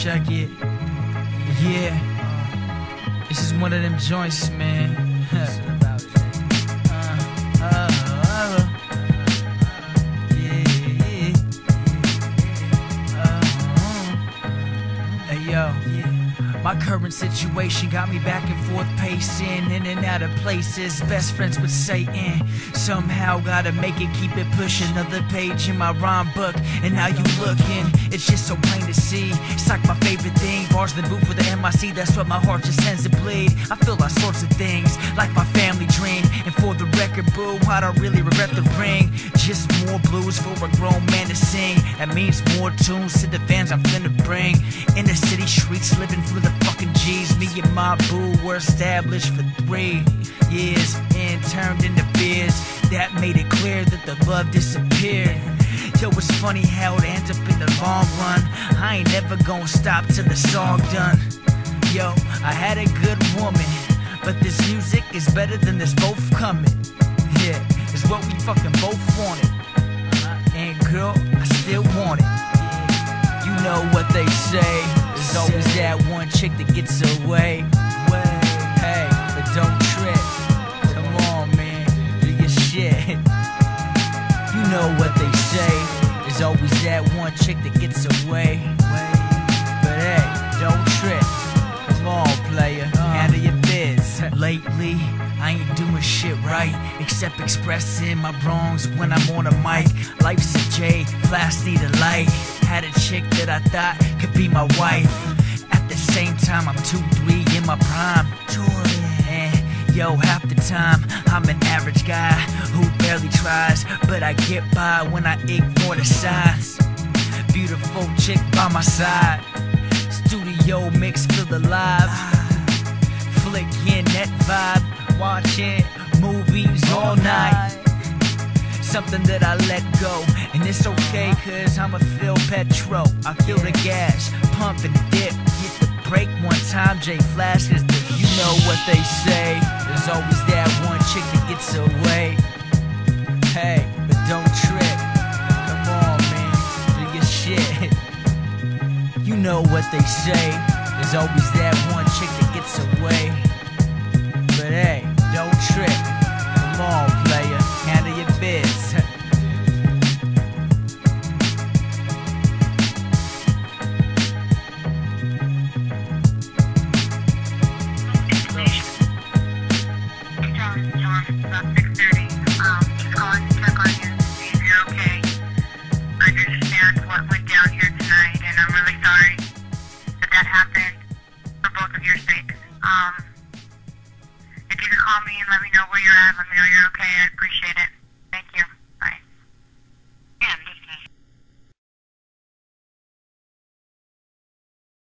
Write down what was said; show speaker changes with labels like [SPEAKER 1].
[SPEAKER 1] Check it. Yeah. This is one of them joints, man. My current situation got me back and forth pacing in and out of places. Best friends with Satan. Somehow gotta make it, keep it pushing. Another page in my rhyme book, and now you looking. It's just so plain to see. It's like my favorite thing. Bars the boot for the MIC, that's what my heart just tends to bleed. I feel all sorts of things, like my record, boo, I don't really regret the ring. Just more blues for a grown man to sing. That means more tunes to the fans I'm finna bring. In the city streets, living for the fucking G's. Me and my boo were established for three years and turned into beers. That made it clear that the love disappeared. Yo, it's funny how it ends up in the long run. I ain't never gonna stop till the song done. Yo, I had a good woman, but this music is better than this both coming. Yeah, it's what we fucking both wanted. And girl, I still want it. You know what they say. There's always that one chick that gets away. Hey, but don't trip. Come on, man. Do your shit. You know what they say. There's always that one chick that gets away. But hey, don't trip. Come on, player. Handle your biz. Lately, I ain't doing shit right. Except expressing my wrongs when I'm on a mic. Life's a J, Flask need a light. Had a chick that I thought could be my wife. At the same time, I'm 2-3 in my prime. And yo, half the time, I'm an average guy who barely tries. But I get by when I ignore the signs. Beautiful chick by my side. Studio mix, feel alive. Flicking that vibe, watching movies all night. Something that I let go, and it's okay, cause I'm a Phil Petro. I feel the gas, pump and dip. Hit the brake one time, J Flask is the. You know what they say. There's always that one chick that gets away. Hey, but don't trip. Come on, man, do your shit. You know what they say. There's always that one chick that gets away.
[SPEAKER 2] Let me know where you're at, let me know you're okay, I'd appreciate it.